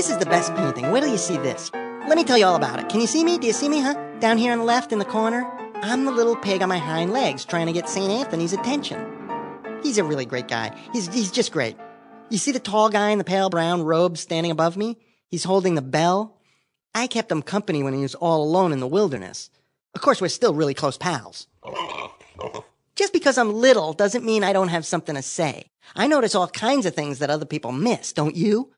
This is the best painting. Wait till you see this. Let me tell you all about it. Can you see me? Do you see me, huh? Down here on the left in the corner? I'm the little pig on my hind legs trying to get St. Anthony's attention. He's a really great guy. He's, he's just great. You see the tall guy in the pale brown robe standing above me? He's holding the bell. I kept him company when he was all alone in the wilderness. Of course, we're still really close pals. Just because I'm little doesn't mean I don't have something to say. I notice all kinds of things that other people miss, don't you?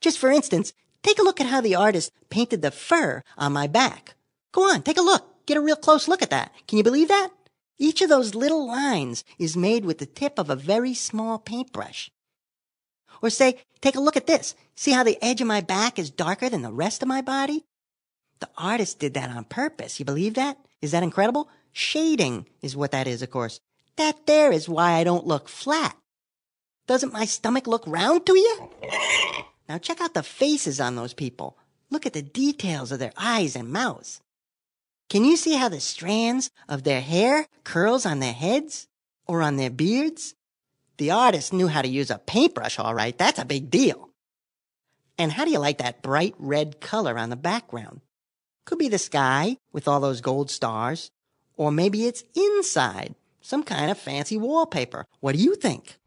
Just for instance, take a look at how the artist painted the fur on my back. Go on, take a look. Get a real close look at that. Can you believe that? Each of those little lines is made with the tip of a very small paintbrush. Or say, take a look at this. See how the edge of my back is darker than the rest of my body? The artist did that on purpose. You believe that? Is that incredible? Shading is what that is, of course. That there is why I don't look flat. Doesn't my stomach look round to you? Now check out the faces on those people. Look at the details of their eyes and mouths. Can you see how the strands of their hair curls on their heads or on their beards? The artist knew how to use a paintbrush, all right. That's a big deal. And how do you like that bright red color on the background? Could be the sky with all those gold stars, or maybe it's inside, some kind of fancy wallpaper. What do you think?